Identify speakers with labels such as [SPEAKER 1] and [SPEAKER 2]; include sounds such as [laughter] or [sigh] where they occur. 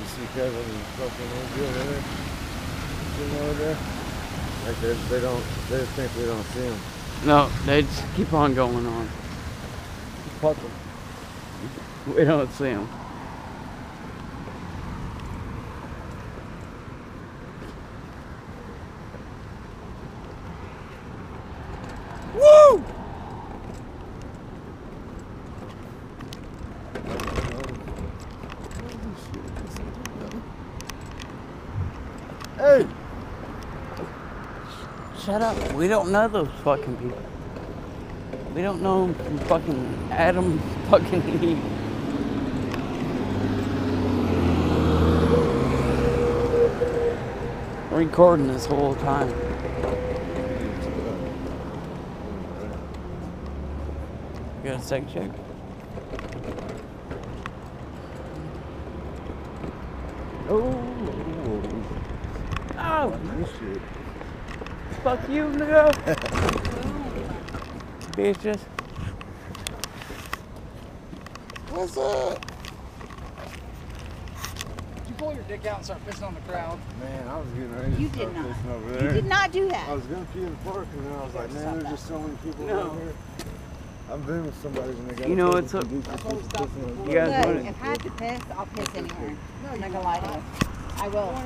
[SPEAKER 1] You see Kevin and fucking there? Sitting over there? Like they, they don't, they think we don't see him.
[SPEAKER 2] No, they just keep on going on.
[SPEAKER 1] Fuck him.
[SPEAKER 2] We don't see them.
[SPEAKER 1] Hey!
[SPEAKER 2] Shut up. We don't know those fucking people. We don't know from fucking Adam [laughs] fucking Eve. Recording this whole time. You got a second check?
[SPEAKER 1] Oh!
[SPEAKER 2] Oh,
[SPEAKER 1] This shit.
[SPEAKER 2] fuck you, nigga. [laughs] Bitches.
[SPEAKER 1] What's up?
[SPEAKER 3] Did you pull your dick out and start pissing on the crowd?
[SPEAKER 1] Man, I was getting ready to
[SPEAKER 4] You
[SPEAKER 1] start
[SPEAKER 4] did not.
[SPEAKER 1] pissing over
[SPEAKER 4] You did not do that.
[SPEAKER 1] I was gonna pee in the park and then I was like, man, [laughs] there's
[SPEAKER 4] that.
[SPEAKER 1] just so many people
[SPEAKER 2] No.
[SPEAKER 1] around here. I've been with somebody and they got
[SPEAKER 2] You know what's up?
[SPEAKER 1] You
[SPEAKER 2] You guys wanna-
[SPEAKER 4] if I have to piss, I'll piss anywhere. I'm not gonna lie to you. I will.